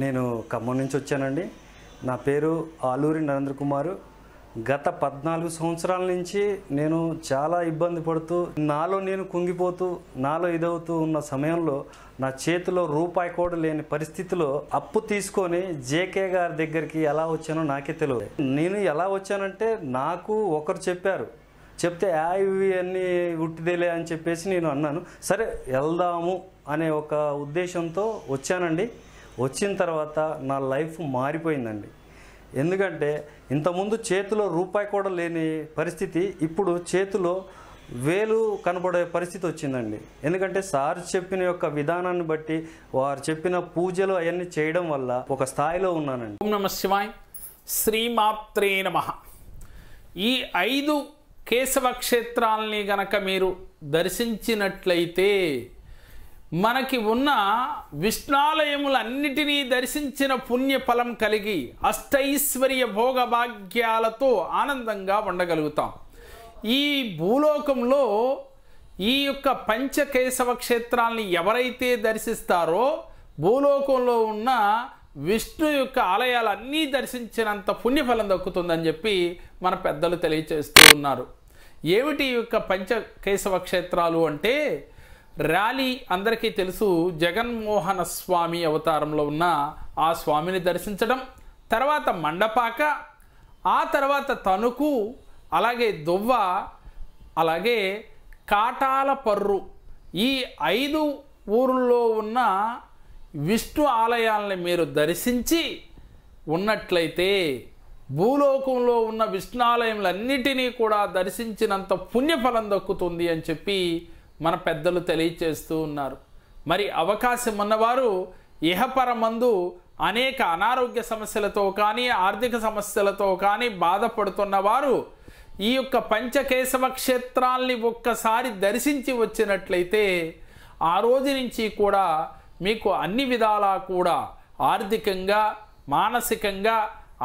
నేను ఖమ్మం నుంచి వచ్చానండి. నా పేరు ఆలూరి నరేంద్ర కుమారు. గత పద్నాలుగు సంవత్సరాల నుంచి నేను చాలా ఇబ్బంది పడుతూ నాలో నేను కుంగిపోతూ నాలో ఇదవుతూ ఉన్న సమయంలో నా చేతిలో రూపాయి కూడా లేని పరిస్థితిలో అప్పు తీసుకొని జేకే గారి దగ్గరికి ఎలా వచ్చానో నాకే తెలియదు. నేను ఎలా వచ్చానంటే నాకు ఒకరు చెప్పారు. చెప్తే "ఆ, ఇవి అన్నీ ఉట్టిదేలే అని చెప్పేసి నేను అన్నాను. సరే వెళ్దాము అనే ఒక ఉద్దేశంతో వచ్చానండి. వచ్చిన తర్వాత నా లైఫ్ మారిపోయిందండి. ఎందుకంటే ఇంతకుముందు చేతిలో రూపాయి కూడా లేని పరిస్థితి ఇప్పుడు చేతిలో వేలు కనబడే పరిస్థితి వచ్చిందండి. ఎందుకంటే సార్ చెప్పిన యొక్క విధానాన్ని బట్టి వారు చెప్పిన పూజలు అవన్నీ చేయడం వల్ల ఒక స్థాయిలో ఉన్నానండి. ఓం నమ శివాయ్ శ్రీమాత్రే నమ. ఈ ఐదు కేశవ క్షేత్రాలని గనక మీరు దర్శించినట్లయితే మనకి ఉన్న విష్ణాలయములన్నిటినీ దర్శించిన పుణ్య ఫలం కలిగి అష్టైశ్వర్య భోగభాగ్యాలతో ఆనందంగా ఉండగలుగుతాం. ఈ భూలోకంలో ఈ యొక్క పంచకేశవ క్షేత్రాల్ని ఎవరైతే దర్శిస్తారో భూలోకంలో ఉన్న విష్ణు యొక్క ఆలయాలన్నీ దర్శించినంత పుణ్యఫలం దక్కుతుందని చెప్పి మన పెద్దలు తెలియచేస్తూ ఉన్నారు. ఏమిటి ఈ యొక్క పంచకేశవ క్షేత్రాలు అంటే ర్యాలీ అందరికీ తెలుసు జగన్మోహన స్వామి అవతారంలో ఉన్న ఆ స్వామిని దర్శించడం తర్వాత మండపాక ఆ తర్వాత తణుకు అలాగే దువ్వ అలాగే కాటాల పర్రు ఈ ఐదు ఊరుల్లో ఉన్న విష్ణు ఆలయాలని మీరు దర్శించి ఉన్నట్లయితే భూలోకంలో ఉన్న విష్ణు ఆలయంలన్నిటినీ కూడా దర్శించినంత పుణ్యఫలం దక్కుతుంది అని చెప్పి మన పెద్దలు తెలియచేస్తూ ఉన్నారు. మరి అవకాశం ఉన్నవారు ఇహపరమందు అనేక అనారోగ్య సమస్యలతో కానీ ఆర్థిక సమస్యలతో కానీ బాధపడుతున్న వారు ఈ యొక్క పంచకేశవ క్షేత్రాల్ని ఒక్కసారి దర్శించి వచ్చినట్లయితే ఆ రోజు నుంచి కూడా మీకు అన్ని విధాలా కూడా ఆర్థికంగా మానసికంగా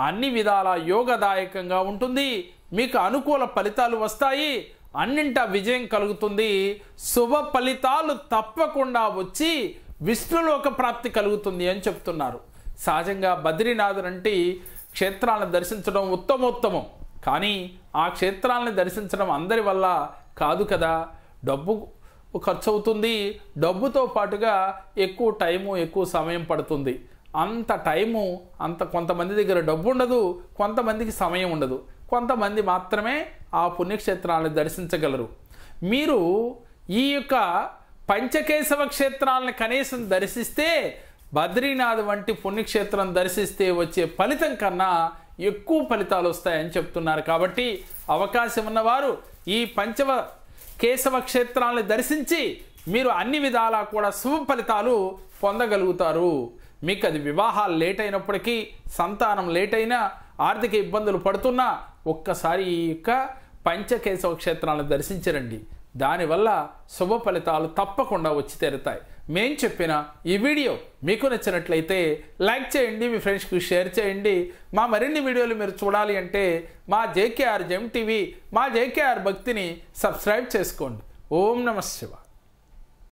అన్ని విధాలా యోగదాయకంగా ఉంటుంది. మీకు అనుకూల ఫలితాలు వస్తాయి. అన్నింట విజయం కలుగుతుంది. శుభ ఫలితాలు తప్పకుండా వచ్చి విష్ణులోక ప్రాప్తి కలుగుతుంది అని చెప్తున్నారు. సహజంగా బద్రీనాథుడు అంటే క్షేత్రాలను దర్శించడం ఉత్తమోత్తమం. కానీ ఆ క్షేత్రాలను దర్శించడం అందరి వల్ల కాదు కదా. డబ్బు ఖర్చు అవుతుంది డబ్బుతో పాటుగా ఎక్కువ టైము ఎక్కువ సమయం పడుతుంది. అంత టైము అంత కొంతమంది దగ్గర డబ్బు ఉండదు. కొంతమందికి సమయం ఉండదు. కొంతమంది మాత్రమే ఆ పుణ్యక్షేత్రాలను దర్శించగలరు. మీరు ఈ యొక్క పంచకేశవ క్షేత్రాలను కనీసం దర్శిస్తే బద్రీనాథ్ వంటి పుణ్యక్షేత్రం దర్శిస్తే వచ్చే ఫలితం కన్నా ఎక్కువ ఫలితాలు వస్తాయని చెప్తున్నారు. కాబట్టి అవకాశం ఉన్నవారు ఈ పంచవ కేశవ క్షేత్రాలను దర్శించి మీరు అన్ని విధాలా కూడా శుభ ఫలితాలు పొందగలుగుతారు. మీకు అది వివాహాలు లేట్ అయినప్పటికీ సంతానం లేట్ అయినా ఆర్థిక ఇబ్బందులు పడుతున్నా ఒక్కసారి ఈ యొక్క పంచకేశవ క్షేత్రాలను దర్శించరండి. దానివల్ల శుభ ఫలితాలు తప్పకుండా వచ్చి తీరుతాయి. మేం చెప్పిన ఈ వీడియో మీకు నచ్చినట్లయితే లైక్ చేయండి మీ ఫ్రెండ్స్కి షేర్ చేయండి. మా మరిన్ని వీడియోలు మీరు చూడాలి అంటే మా జేకేఆర్ జెమ్ టీవీ మా జేకేఆర్ భక్తిని సబ్స్క్రైబ్ చేసుకోండి. ఓం నమ శివ